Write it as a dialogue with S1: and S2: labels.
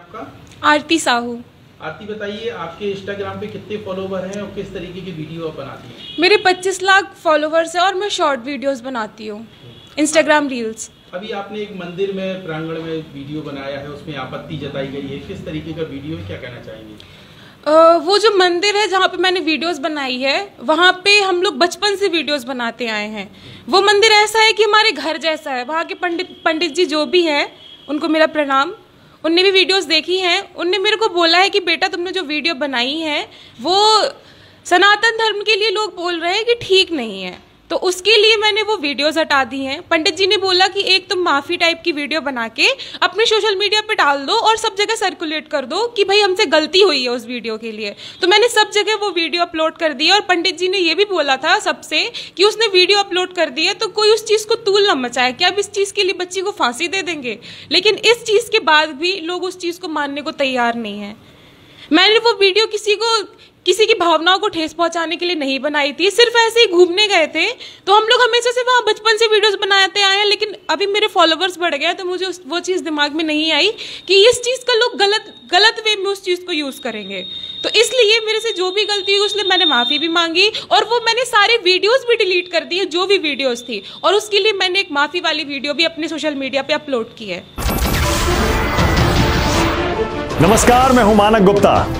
S1: आपका?
S2: आरती साहू।
S1: आरती बताइए आपके इंस्टाग्राम पे कितने फॉलोवर हैं और किस तरीके की वीडियो आप बनाती हैं?
S2: मेरे 25 लाख फॉलोवर्स हैं और मैं शॉर्ट वीडियोस बनाती हूँ। इंस्टाग्राम रील्स
S1: अभी आपने एक मंदिर में प्रांगण में वीडियो बनाया है उसमें आपत्ति जताई गई है। किस तरीके का वीडियो है? क्या कहना चाहेंगे?
S2: अ, वो जो मंदिर है जहाँ पे मैंने वीडियोस बनाई है वहाँ पे हम लोग बचपन से वीडियोस बनाते आए हैं। वो मंदिर ऐसा है कि हमारे घर जैसा है। वहाँ के पंडित पंडित जी जो भी हैं उनको मेरा प्रणाम। उनने भी वीडियोस देखी हैं। उनने मेरे को बोला है कि, बेटा, तुमने जो वीडियो बनाई है, वो सनातन धर्म के लिए लोग बोल रहे हैं कि ठीक नहीं है। तो उसके लिए मैंने वो वीडियोस हटा दी हैं। पंडित जी ने बोला कि एक तुम माफ़ी टाइप की वीडियो बना के अपने सोशल मीडिया पे डाल दो और सब जगह सर्कुलेट कर दो कि भाई हमसे गलती हुई है उस वीडियो के लिए। तो मैंने सब जगह वो वीडियो अपलोड कर दी और पंडित जी ने ये भी बोला था सबसे कि उसने वीडियो अपलोड कर दी है तो कोई उस चीज़ को तूल न मचाए कि अब इस चीज़ के लिए बच्ची को फांसी दे देंगे। लेकिन इस चीज़ के बाद भी लोग उस चीज़ को मानने को तैयार नहीं है। मैंने वो वीडियो किसी को किसी की भावनाओं को ठेस पहुँचाने के लिए नहीं बनाई थी, सिर्फ़ ऐसे ही घूमने गए थे। तो हम लोग हमेशा से वहाँ बचपन से वीडियोस बनाते आए हैं, लेकिन अभी मेरे फॉलोवर्स बढ़ गए तो मुझे उस- वो चीज़ दिमाग में नहीं आई कि इस चीज़ का लोग गलत गलत वे में उस चीज़ को यूज़ करेंगे। तो इसलिए मेरे से जो भी गलती हुई उसलिए मैंने माफ़ी भी मांगी और वो मैंने सारे वीडियोज़ भी डिलीट कर दिए, जो भी वीडियोज़ थी। और उसके लिए मैंने एक माफ़ी वाली वीडियो भी अपने सोशल मीडिया पे अपलोड की है।
S3: नमस्कार, मैं हूँ मानक गुप्ता।